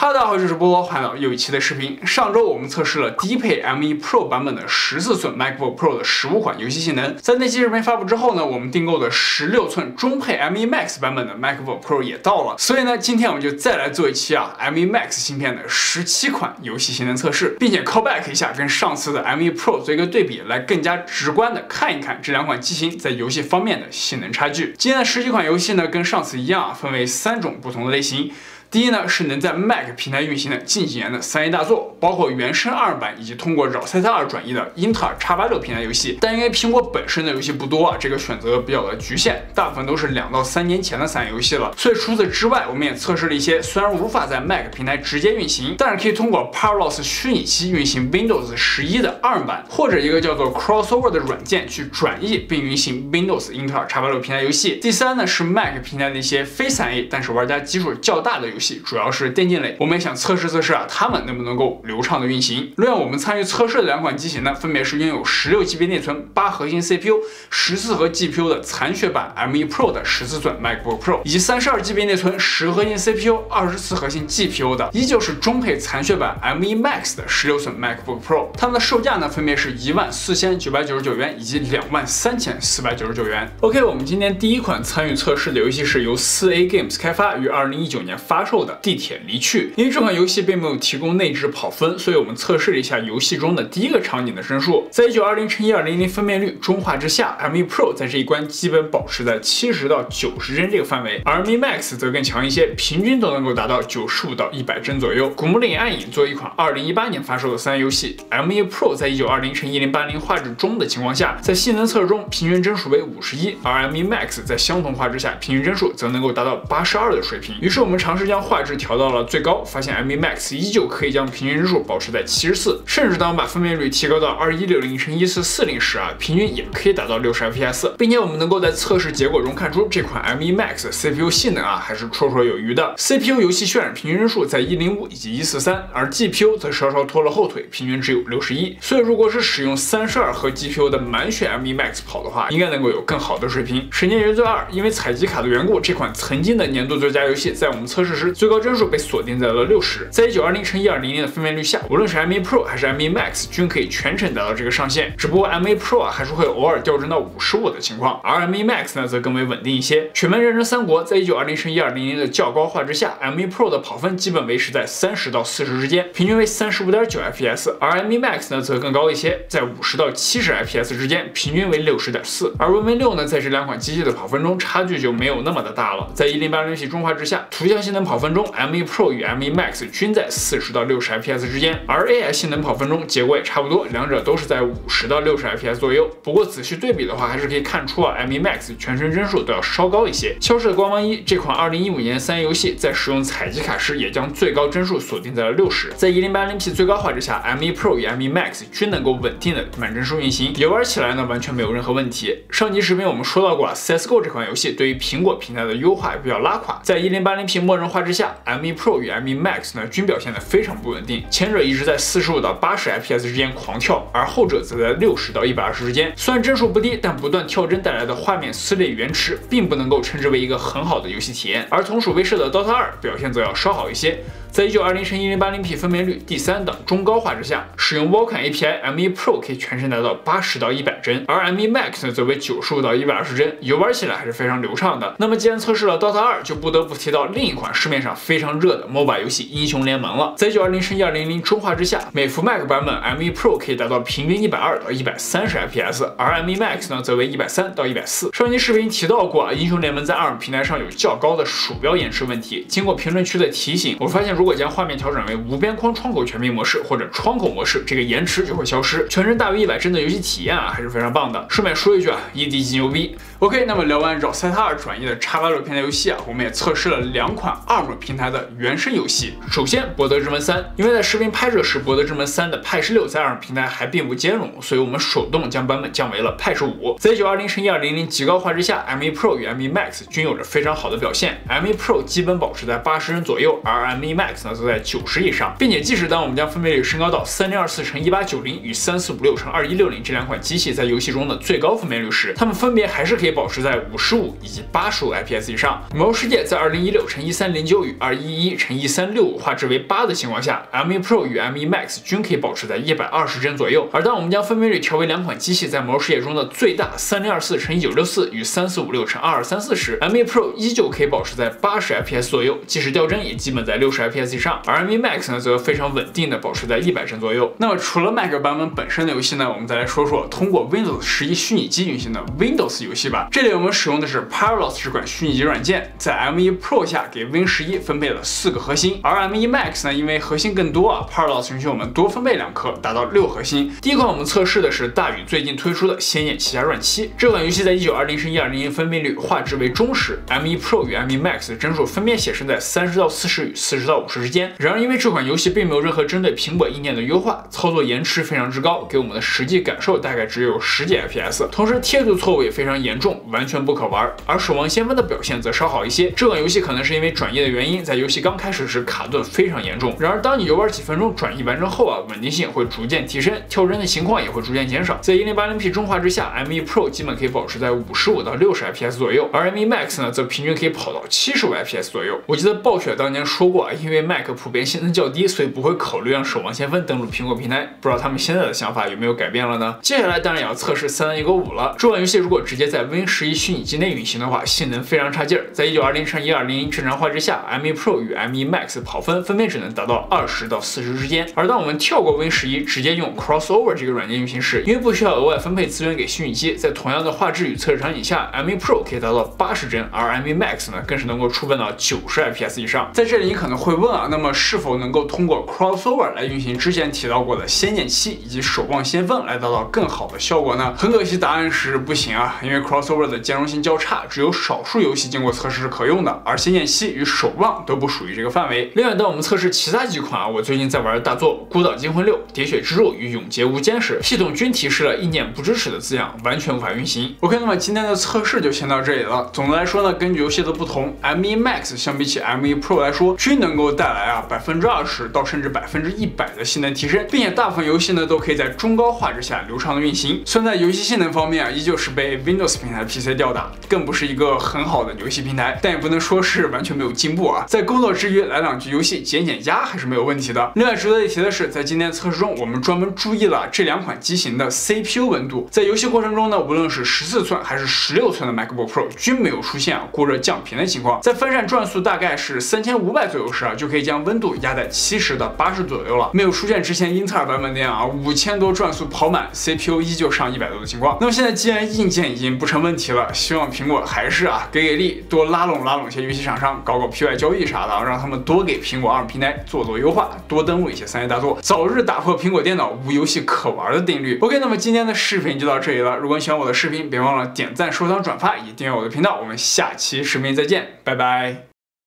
哈喽，大家好，这是菠萝，欢迎来到又一期的视频。上周我们测试了低配 M1 Pro 版本的十四寸 MacBook Pro 的十五款游戏性能，在那期视频发布之后呢，我们订购的十六寸中配 M1 Max 版本的 MacBook Pro 也到了，所以呢，今天我们就再来做一期啊 M1 Max 芯片的十七款游戏性能测试，并且 callback 一下跟上次的 M1 Pro 做一个对比，来更加直观的看一看这两款机型在游戏方面的性能差距。今天的十几款游戏呢，跟上次一样啊，分为三种不同的类型。第一呢是能在 Mac 平台运行的近几年的三 A 大作，包括原生二版以及通过绕塞特二转移的英特尔 X 八六平台游戏。但因为苹果本身的游戏不多啊，这个选择比较的局限，大部分都是两到三年前的三 A 游戏了。所以除此之外，我们也测试了一些虽然无法在 Mac 平台直接运行，但是可以通过 Parallels 虚拟机运行 Windows 十一的二版，或者一个叫做 Crossover 的软件去转译并运行 Windows 英特尔 X 八六平台游戏。第三呢是 Mac 平台的一些非三 A 但是玩家基数较大的游戏，游戏主要是。电竞类，我们也想测试测试啊，它们能不能够流畅的运行。另外，我们参与测试的两款机型呢，分别是拥有十六 GB 内存、八核心 CPU、十四核 GPU 的残血版 M1 Pro 的十四寸 MacBook Pro，以及三十二 GB 内存、十核心 CPU、二十四核心 GPU 的，依旧是中配残血版 M1 Max 的十六寸 MacBook Pro。它们的售价呢，分别是一万四千九百九十九元以及两万三千四百九十九元。OK，我们今天第一款参与测试的游戏是由四 A Games 开发于二零一九年发售的地铁。离去，因为这款游戏并没有提供内置跑分，所以我们测试了一下游戏中的第一个场景的帧数，在一九二零乘一二零零分辨率中画之下，M1 Pro 在这一关基本保持在七十到九十帧这个范围，而 M1 Max 则更强一些，平均都能够达到九十五到一百帧左右。古墓丽影：暗影作为一款二零一八年发售的三 A 游戏，M1 Pro 在一九二零乘一零八零画质中的情况下，在性能测试中平均帧数为五十一，而 M1 Max 在相同画质下平均帧数则能够达到八十二的水平。于是我们尝试将画质调到了。最高发现，M1 Max 依旧可以将平均帧数保持在七十四，甚至当把分辨率提高到二一六零乘一四四零时啊，平均也可以达到六十 FPS，并且我们能够在测试结果中看出这款 M1 Max CPU 性能啊还是绰绰有余的。CPU 游戏渲染平均帧数在一零五以及一四三，而 GPU 则稍稍拖了后腿，平均只有六十一。所以如果是使用三十二核 GPU 的满血 M1 Max 跑的话，应该能够有更好的水平。《神剑原罪二》因为采集卡的缘故，这款曾经的年度最佳游戏在我们测试时最高帧数被锁定在了六十，在一九二零乘一二零零的分辨率下，无论是 M1 Pro 还是 M1 Max 均可以全程达到这个上限。只不过 M1 Pro 啊还是会偶尔掉帧到五十五的情况，而 M1 Max 呢则更为稳定一些。全面认真三国在一九二零乘一二零零的较高画质下，M1 Pro 的跑分基本维持在三十到四十之间，平均为三十五点九 FPS，而 M1 Max 呢则更高一些，在五十到七十 FPS 之间，平均为六十点四。而 Win Win 六呢在这两款机器的跑分中差距就没有那么的大了，在一零八零 P 中画质下，图像性能跑跑分中，M1 Pro 与 M1 Max 均在四十到六十 FPS 之间，而 AI 性能跑分中结果也差不多，两者都是在五十到六十 FPS 左右。不过仔细对比的话，还是可以看出啊，M1 Max 全身帧数都要稍高一些。消失的光芒一这款二零一五年三 A 游戏，在使用采集卡时也将最高帧数锁定在了六十，在一零八零 P 最高画质下，M1 Pro 与 M1 Max 均能够稳定的满帧数运行，游玩起来呢完全没有任何问题。上集视频我们说到过啊，CSGO 这款游戏对于苹果平台的优化也比较拉垮，在一零八零 P 默认画质之下，M1 Pro 与 M1 Max 呢均表现得非常不稳定，前者一直在四十五到八十 FPS 之间狂跳，而后者则在六十到一百二十之间。虽然帧数不低，但不断跳帧带来的画面撕裂延迟，并不能够称之为一个很好的游戏体验。而同属威慑的 DOTA 二表现则要稍好一些。在一九二零乘一零八零 P 分辨率第三档中高画质下，使用 Vulkan API M1 Pro 可以全程达到八十到一百帧，而 M1 Max 呢则为九十五到一百二十帧，游玩起来还是非常流畅的。那么既然测试了 DOTA 二，就不得不提到另一款市面上非常热的 MOBA 游戏《英雄联盟》了。在一九二零乘一二零零中画质下，美服 Mac 版本 M1 Pro 可以达到平均一百二到一百三十 FPS，而 M1 Max 呢则为一百三到一百四。上期视频提到过啊，《英雄联盟》在 ARM 平台上有较高的鼠标延迟问题。经过评论区的提醒，我发现如果将画面调整为无边框窗口全屏模式或者窗口模式，这个延迟就会消失，全身大于一百帧的游戏体验啊，还是非常棒的。顺便说一句啊，ED 级牛逼。OK，那么聊完绕塞塔二转移的 X 八六平台游戏啊，我们也测试了两款 ARM 平台的原生游戏。首先，《博德之门三》，因为在视频拍摄时，《博德之门三》的派十六在 ARM 平台还并不兼容，所以我们手动将版本降为了派十五。在九二零乘一二零零极高画质下，M1 Pro 与 M1 Max 均有着非常好的表现，M1 Pro 基本保持在八十帧左右，而 M1 Max Max 呢则在九十以上，并且即使当我们将分辨率升高到三零二四乘一八九零与三四五六乘二一六零这两款机器在游戏中的最高分辨率时，它们分别还是可以保持在五十五以及八十五 IPS 以上。魔兽世界在二零一六乘一三零九与二一一乘一三六五画质为八的情况下，M1 Pro 与 M1 Max 均可以保持在一百二十帧左右。而当我们将分辨率调为两款机器在魔兽世界中的最大三零二四乘一九六四与三四五六乘二二三四时，M1 Pro 依旧可以保持在八十 FPS 左右，即使掉帧也基本在六十 f FPS 以上。而 M1 Max 呢，则非常稳定的保持在一百帧左右。那么除了 Mac 版本本身的游戏呢，我们再来说说通过 Windows 十一虚拟机运行的 Windows 游戏吧。这里我们使用的是 Parallels 这款虚拟机软件，在 M1 Pro 下给 Win 十一分配了四个核心，而 M1 Max 呢，因为核心更多啊，Parallels 允许我们多分配两颗，达到六核心。第一款我们测试的是大宇最近推出的《仙剑奇侠传七》这款游戏，在一九二零乘一二零分辨率，画质为中时，M1 Pro 与 M1 Max 的帧数分别显示在三十到四十与四十到五十之间。然而，因为这款游戏并没有任何针对苹果硬件的优化，操作延迟非常之高，给我们的实际感受大概只有十几 FPS，同时贴图错误也非常严重，完全不可玩。而守望先锋的表现则稍好一些。这款游戏可能是因为转译的原因，在游戏刚开始时卡顿非常严重。然而，当你游玩几分钟，转译完成后啊，稳定性会逐渐提升，跳帧的情况也会逐渐减少。在 1080P 中画质下，M1 Pro 基本可以保持在五十五到六十 FPS 左右，而 M1 Max 呢，则平均可以跑到七十五 FPS 左右。我记得暴雪当年说过啊，因为 Mac 普遍性能较低，所以不会考虑让守望先锋登陆苹果平台。不知道他们现在的想法有没有改变了呢？接下来当然也要测试三三一个五了。这款游戏如果直接在 Win 十一虚拟机内运行的话，性能非常差劲儿。在一九二零乘一二零正常画质下，M1 Pro 与 M1 Max 跑分分别只能达到二十到四十之间。而当我们跳过 Win 十一，直接用 Crossover 这个软件运行时，因为不需要额外分配资源给虚拟机，在同样的画质与测试场景下，M1 Pro 可以达到八十帧，而 M1 Max 呢，更是能够触碰到九十 FPS 以上。在这里你可能会问啊，那么是否能够通过 Crossover 来运行之前提到过的《仙剑七》以及《守望先锋》来达到更好的效果呢？很可惜，答案是不行啊，因为 Crossover 的兼容性较差，只有少数游戏经过测试是可用的，而《仙剑七》与《守望》都不属于这个范围。另外，当我们测试其他几款啊，我最近在玩的大作《孤岛惊魂六》《喋血之路》与《永劫无间》时，系统均提示了意念不支持的字样，完全无法运行。OK，那么今天的测试就先到这里了。总的来说呢，根据游戏的不同，M1 Max 相比起 M1 Pro 来说，均能够带来啊百分之二十到甚至百分之一百的性能提升，并且大部分游戏呢都可以在中高画质下流畅的运行。虽然在游戏性能方面啊，依旧是被 Windows 平台 PC 吊打，更不是一个很好的游戏平台，但也不能说是完全没有进步啊。在工作之余来两局游戏减减压还是没有问题的。另外值得一提的是，在今天测试中，我们专门注意了这两款机型的 CPU 温度。在游戏过程中呢，无论是十四寸还是十六寸的 MacBook Pro 均没有出现啊过热降频的情况。在分扇转速大概是三千五百左右时啊，就可以将温度压在七十到八十左右了，没有出现之前英特尔版本那样啊五千多转速跑满，CPU 依旧上一百多的情况。那么现在既然硬件已经不成问题了，希望苹果还是啊给给力，多拉拢拉拢一些游戏厂商，搞搞 PY 交易啥的，让他们多给苹果 ARM 平台做做优化，多登录一些三 A 大作，早日打破苹果电脑无游戏可玩的定律。OK，那么今天的视频就到这里了。如果你喜欢我的视频，别忘了点赞、收藏、转发以及订阅我的频道。我们下期视频再见，拜拜。